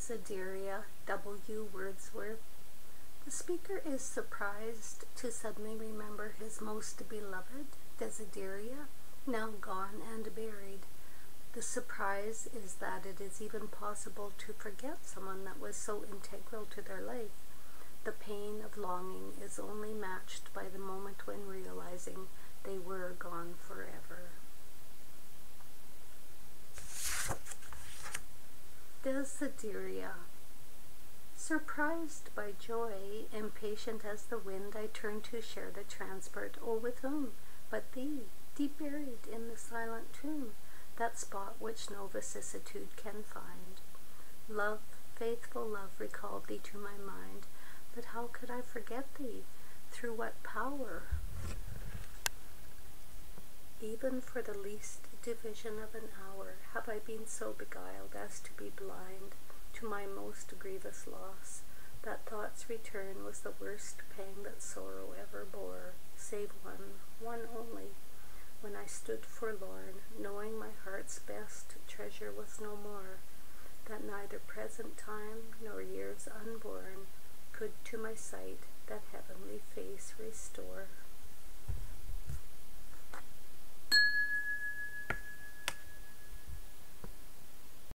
Desideria W. Wordsworth. The speaker is surprised to suddenly remember his most beloved, Desideria, now gone and buried. The surprise is that it is even possible to forget someone that was so integral to their life. The pain of longing is only matched by the moment when realizing they were gone forever. Desideria. Surprised by joy, impatient as the wind, I turn to share the transport. Oh, with whom but thee, deep buried in the silent tomb, that spot which no vicissitude can find? Love, faithful love, recalled thee to my mind, but how could I forget thee? Through what power? Even for the least division of an hour have I been so beguiled as to be blind to my most grievous loss. That thought's return was the worst pang that sorrow ever bore, save one, one only, when I stood forlorn, knowing my heart's best treasure was no more, that neither present time nor years unborn could to my sight that heavenly face.